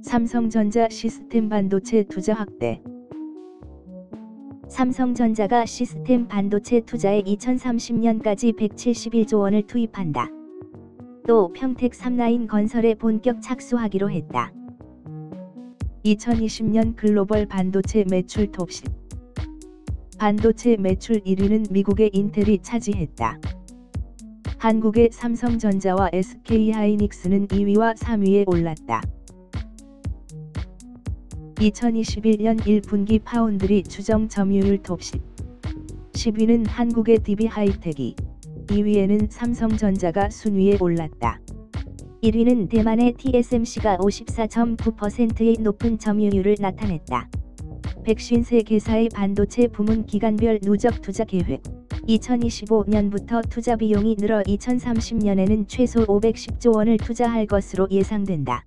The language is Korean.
삼성전자 시스템 반도체 투자 확대 삼성전자가 시스템 반도체 투자에 2030년까지 171조 원을 투입한다. 또 평택 3라인 건설에 본격 착수하기로 했다. 2020년 글로벌 반도체 매출 톱10 반도체 매출 1위는 미국의 인텔이 차지했다. 한국의 삼성전자와 SK하이닉스는 2위와 3위에 올랐다. 2021년 1분기 파운드리 추정 점유율 톱10 10위는 한국의 DB하이텍이 2위에는 삼성전자가 순위에 올랐다. 1위는 대만의 TSMC가 54.9%의 높은 점유율을 나타냈다. 백신세 개사의 반도체 부문 기간별 누적 투자 계획 2025년부터 투자 비용이 늘어 2030년에는 최소 510조 원을 투자할 것으로 예상된다.